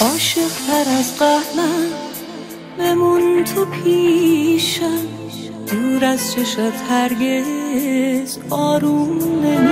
عاشق تر از قبلم بمون تو پیشم. دور از چشت هرگز آروم نمیشم.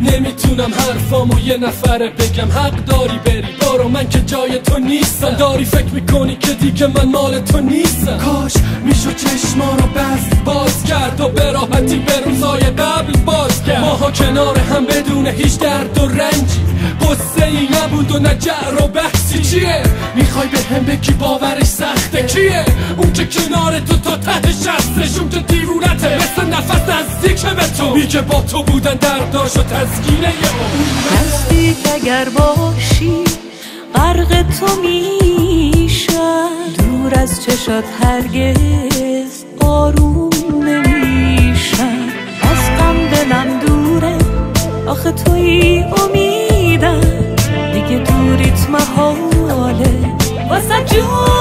نمی‌تونم حرفامو یه نفره بگم. حق داری بری برو. من که جای تو نیستم. داری فکر می‌کنی که دیگه من مال تو نیستم. کاش میشو چشما رو بست. باز کرد و به راحتی به روزای قبل باز کرد. ماها کنار هم بدون هیچ درد و رنجی قصه ای نبود و نه جر و بحثی. چیه؟ می‌خوای به هم بگی باورش سخته. کیه؟ اون که کنار تو تا ته شستش. اون که دیوونته. مثل نزدیک به تو. میگه با تو بودن درداش و تسکینه اون نزدیک اگر باشی غرق تو میشم. دور از چشات هرگز آروم نمیشم. از غم دلم دوره آخه توی امیدم. دیگه دوریت محاله. واسه جون